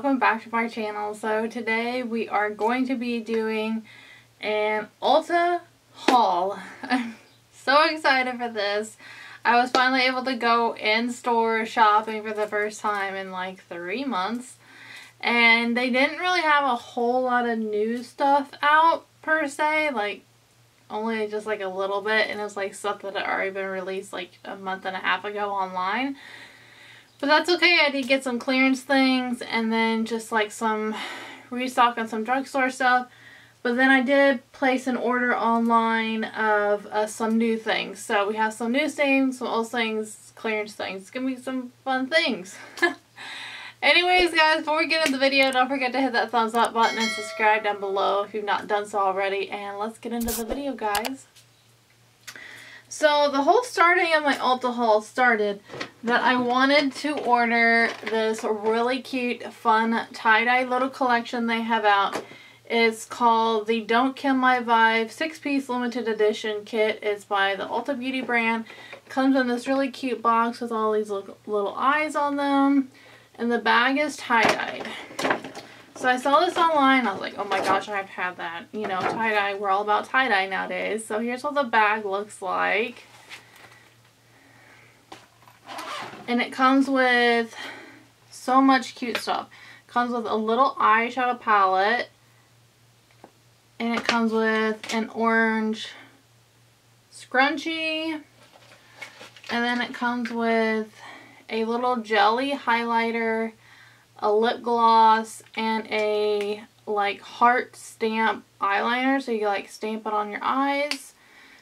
back to my channel. So today we are going to be doing an Ulta haul. I'm so excited for this. I was finally able to go in-store shopping for the first time in like three months. And they didn't really have a whole lot of new stuff out per se. Like only just like a little bit and it was like stuff that had already been released like a month and a half ago online. But that's okay. I did get some clearance things and then just like some restock on some drugstore stuff. But then I did place an order online of uh, some new things. So we have some new things, some old things, clearance things. It's going to be some fun things. Anyways, guys, before we get into the video, don't forget to hit that thumbs up button and subscribe down below if you've not done so already. And let's get into the video, guys. So the whole starting of my Ulta haul started that I wanted to order this really cute, fun tie-dye little collection they have out. It's called the Don't Kill My Vibe 6-piece limited edition kit. It's by the Ulta Beauty brand. Comes in this really cute box with all these little eyes on them. And the bag is tie-dyed. So I saw this online. I was like, oh my gosh, I have to have that. You know, tie-dye. We're all about tie-dye nowadays. So here's what the bag looks like. And it comes with so much cute stuff. Comes with a little eyeshadow palette. And it comes with an orange scrunchie. And then it comes with a little jelly highlighter a lip gloss, and a like heart stamp eyeliner so you like stamp it on your eyes.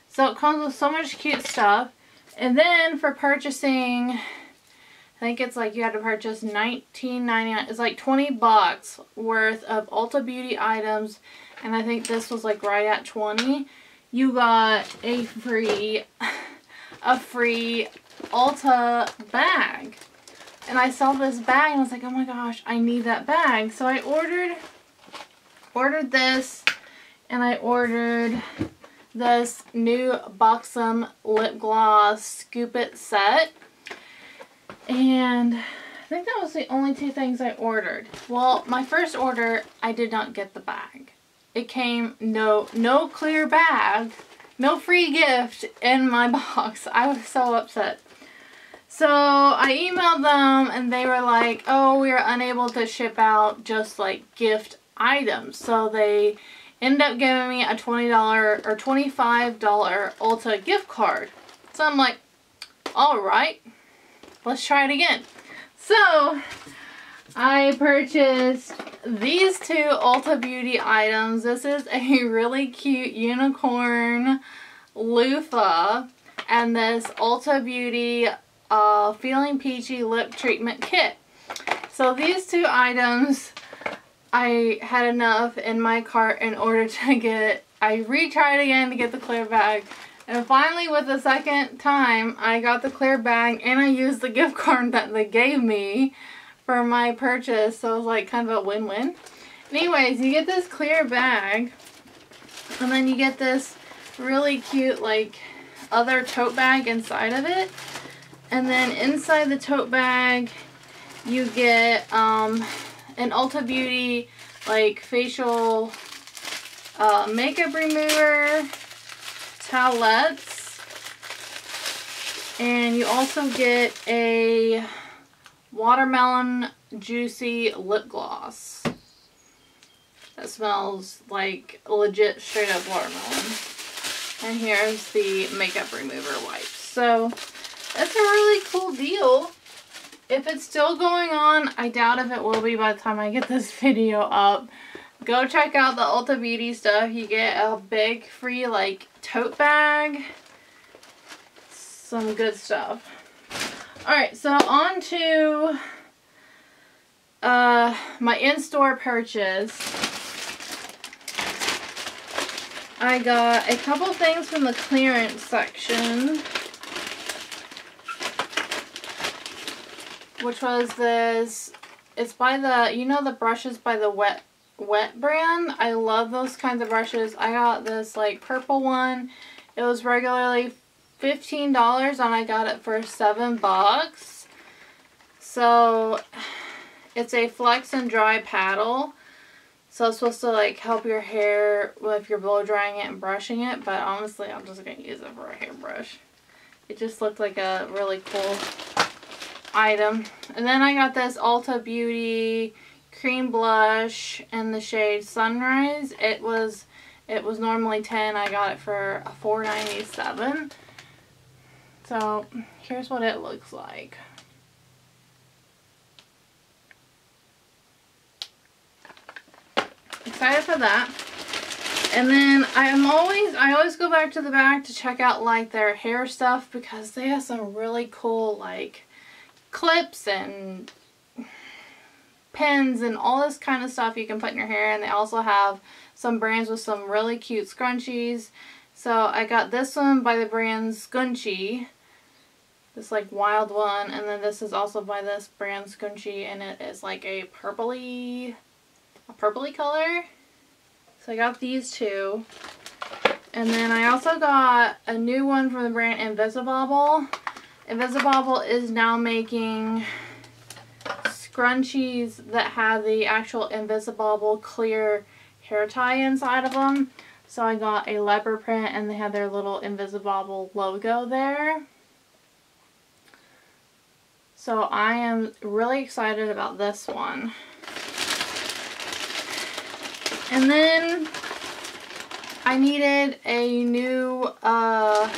So it comes with so much cute stuff. And then for purchasing, I think it's like you had to purchase $19.99. It's like 20 bucks worth of Ulta Beauty items. And I think this was like right at 20. You got a free, a free Ulta bag. And I saw this bag and I was like, oh my gosh, I need that bag. So I ordered, ordered this and I ordered this new Buxom lip gloss scoop it set. And I think that was the only two things I ordered. Well, my first order, I did not get the bag. It came no, no clear bag, no free gift in my box. I was so upset. So I emailed them and they were like, oh, we are unable to ship out just like gift items. So they end up giving me a $20 or $25 Ulta gift card. So I'm like, all right, let's try it again. So I purchased these two Ulta Beauty items. This is a really cute unicorn loofah and this Ulta Beauty uh, Feeling Peachy Lip Treatment Kit. So these two items, I had enough in my cart in order to get, I retried again to get the clear bag. And finally, with the second time, I got the clear bag and I used the gift card that they gave me for my purchase. So it was like kind of a win-win. Anyways, you get this clear bag and then you get this really cute like other tote bag inside of it. And then inside the tote bag, you get um, an Ulta Beauty like facial uh, makeup remover, towelettes, and you also get a watermelon juicy lip gloss. That smells like legit straight up watermelon. And here's the makeup remover wipes. So that's a really cool deal. If it's still going on, I doubt if it will be by the time I get this video up. Go check out the Ulta Beauty stuff. You get a big free like tote bag. Some good stuff. Alright, so on to uh, my in-store purchase. I got a couple things from the clearance section. Which was this, it's by the, you know the brushes by the Wet Wet brand? I love those kinds of brushes. I got this like purple one. It was regularly $15 and I got it for 7 bucks. So It's a flex and dry paddle. So it's supposed to like help your hair if you're blow drying it and brushing it. But honestly, I'm just going to use it for a hairbrush. It just looked like a really cool item. And then I got this Ulta Beauty cream blush in the shade Sunrise. It was it was normally 10 I got it for a 4.97. So here's what it looks like. Excited for that. And then I'm always, I always go back to the back to check out like their hair stuff because they have some really cool like clips and pins and all this kind of stuff you can put in your hair. And they also have some brands with some really cute scrunchies. So I got this one by the brand Scunci. This like wild one. And then this is also by this brand Scunci. And it is like a purpley, a purpley color. So I got these two. And then I also got a new one from the brand Invisibobble. Invisibobble is now making scrunchies that have the actual Invisibobble clear hair tie inside of them. So I got a leopard print and they have their little Invisibobble logo there. So I am really excited about this one. And then I needed a new uh,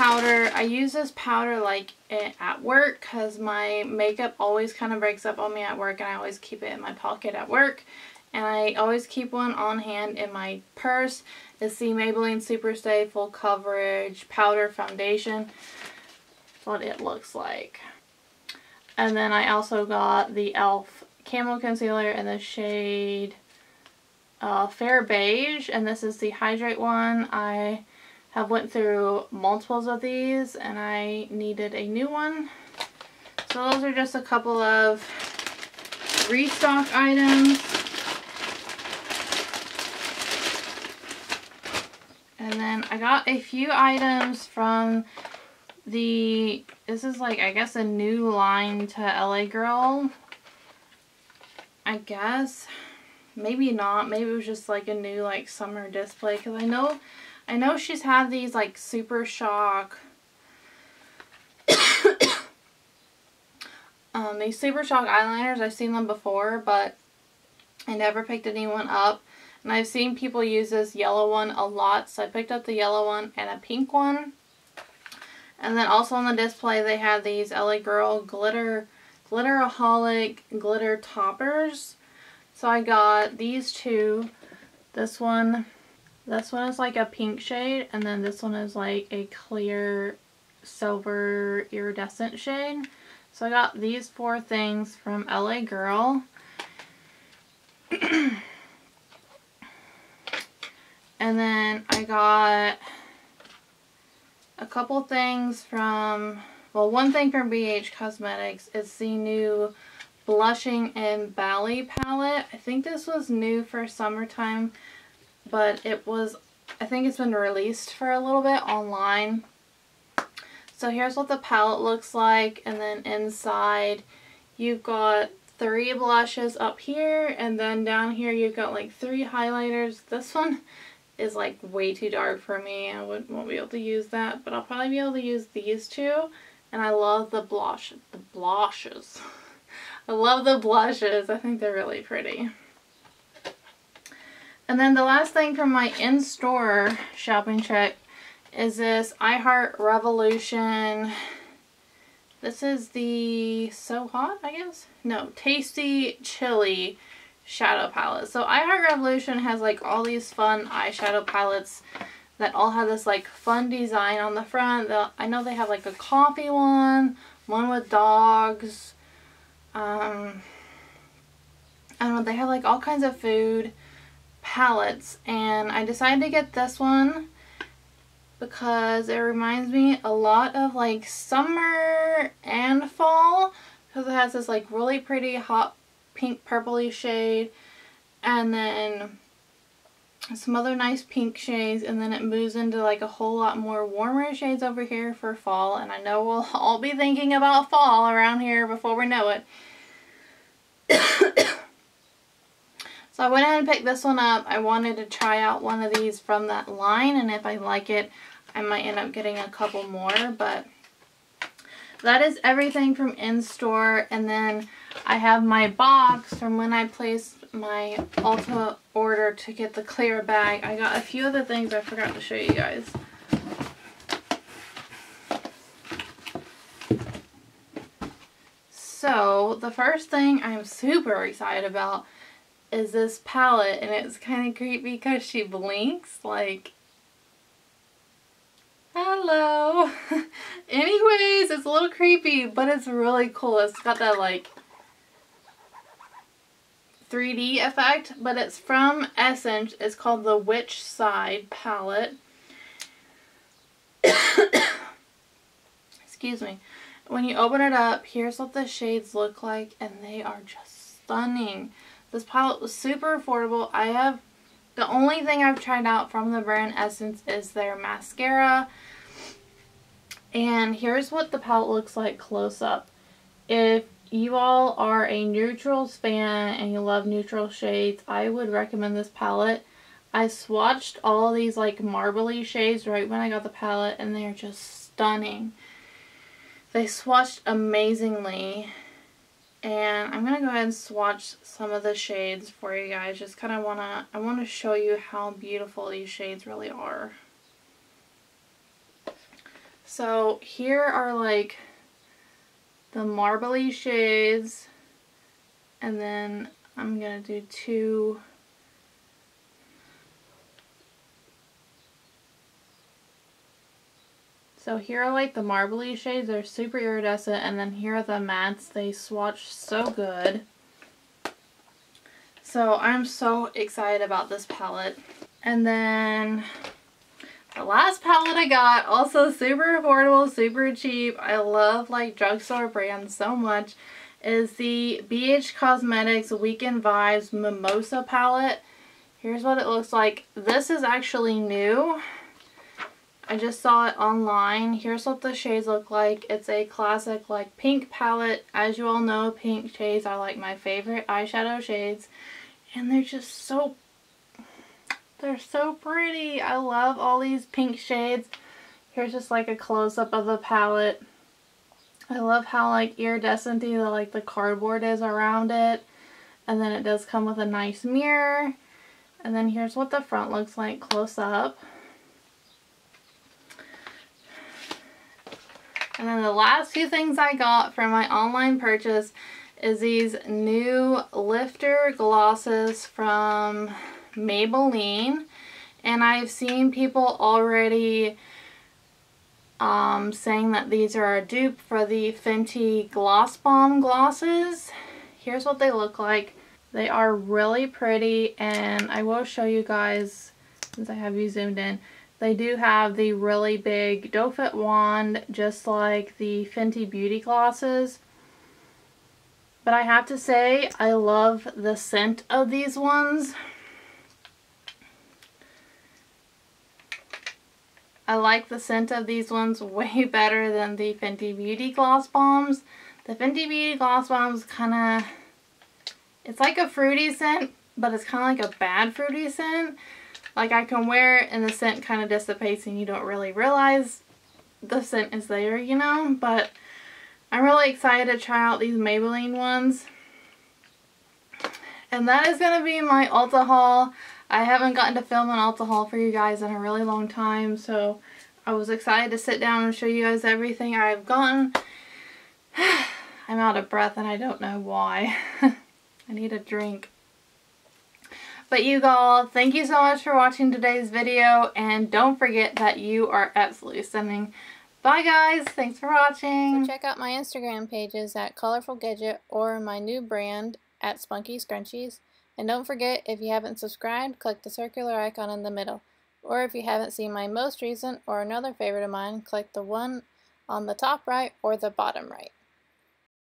powder. I use this powder like it at work because my makeup always kind of breaks up on me at work and I always keep it in my pocket at work. And I always keep one on hand in my purse. It's the Maybelline Super Stay Full Coverage Powder Foundation. That's what it looks like. And then I also got the e.l.f. Camo Concealer in the shade uh, Fair Beige. And this is the Hydrate one. I have went through multiples of these and I needed a new one. So those are just a couple of restock items. And then I got a few items from the, this is like, I guess a new line to LA Girl. I guess. Maybe not. Maybe it was just like a new like summer display. Because I know, I know she's had these like Super Shock. um, these Super Shock eyeliners. I've seen them before. But I never picked anyone up. And I've seen people use this yellow one a lot, so I picked up the yellow one and a pink one. And then also on the display they had these LA Girl glitter, glitteraholic glitter toppers. So I got these two. This one, this one is like a pink shade, and then this one is like a clear silver iridescent shade. So I got these four things from LA Girl. And then I got a couple things from, well one thing from BH Cosmetics is the new Blushing in Bali palette. I think this was new for summertime, but it was, I think it's been released for a little bit online. So here's what the palette looks like, and then inside you've got three blushes up here, and then down here you've got like three highlighters. This one is like way too dark for me. I wouldn't won't be able to use that, but I'll probably be able to use these two. And I love the blush, the blushes. I love the blushes. I think they're really pretty. And then the last thing from my in-store shopping trip is this iHeart Revolution. This is the So Hot, I guess? No, Tasty Chili shadow palette. So iHeart Revolution has like all these fun eyeshadow palettes that all have this like fun design on the front. They'll, I know they have like a coffee one, one with dogs. Um, I don't know, they have like all kinds of food palettes and I decided to get this one because it reminds me a lot of like summer and fall because it has this like really pretty hot pink purpley shade and then some other nice pink shades and then it moves into like a whole lot more warmer shades over here for fall and I know we'll all be thinking about fall around here before we know it. So I went ahead and picked this one up. I wanted to try out one of these from that line and if I like it, I might end up getting a couple more, but that is everything from in-store. And then I have my box from when I placed my Ulta order to get the clear bag. I got a few other things I forgot to show you guys. So, the first thing I'm super excited about is this palette and it's kind of creepy because she blinks like hello. Anyways it's a little creepy but it's really cool. It's got that like 3D effect but it's from Essence. It's called the Witch Side palette. Excuse me. When you open it up here's what the shades look like and they are just stunning this palette was super affordable. I have, the only thing I've tried out from the brand Essence is their mascara. And here's what the palette looks like close up. If you all are a neutrals fan and you love neutral shades, I would recommend this palette. I swatched all these like marbly shades right when I got the palette and they're just stunning. They swatched amazingly and I'm gonna go ahead and swatch some of the shades for you guys. Just kind of wanna I want to show you how beautiful these shades really are. So here are like the marbly shades. And then I'm gonna do two So here are like the marbly shades. They're super iridescent. And then here are the mattes. They swatch so good. So I'm so excited about this palette. And then the last palette I got, also super affordable, super cheap. I love like drugstore brands so much, is the BH Cosmetics Weekend Vibes Mimosa palette. Here's what it looks like. This is actually new. I just saw it online. Here's what the shades look like. It's a classic like pink palette. As you all know, pink shades are like my favorite eyeshadow shades. And they're just so, they're so pretty. I love all these pink shades. Here's just like a close-up of the palette. I love how like iridescent the like the cardboard is around it. And then it does come with a nice mirror. And then here's what the front looks like close up. And then the last few things I got from my online purchase is these new lifter glosses from Maybelline. And I've seen people already um, saying that these are a dupe for the Fenty Gloss Bomb glosses. Here's what they look like. They are really pretty and I will show you guys since I have you zoomed in. They do have the really big doe foot wand, just like the Fenty Beauty glosses. But I have to say, I love the scent of these ones. I like the scent of these ones way better than the Fenty Beauty Gloss Bombs. The Fenty Beauty Gloss Bombs kind of, it's like a fruity scent, but it's kind of like a bad fruity scent. Like I can wear it and the scent kind of dissipates and you don't really realize the scent is there, you know? But I'm really excited to try out these Maybelline ones. And that is going to be my Ulta haul. I haven't gotten to film an Ulta haul for you guys in a really long time, so I was excited to sit down and show you guys everything I've gotten. I'm out of breath and I don't know why. I need a drink. But you all, thank you so much for watching today's video. And don't forget that you are absolutely stunning. Bye guys. Thanks for watching. So check out my Instagram pages at Colorful Gadget or my new brand at Spunky Scrunchies. And don't forget, if you haven't subscribed, click the circular icon in the middle. Or if you haven't seen my most recent or another favorite of mine, click the one on the top right or the bottom right.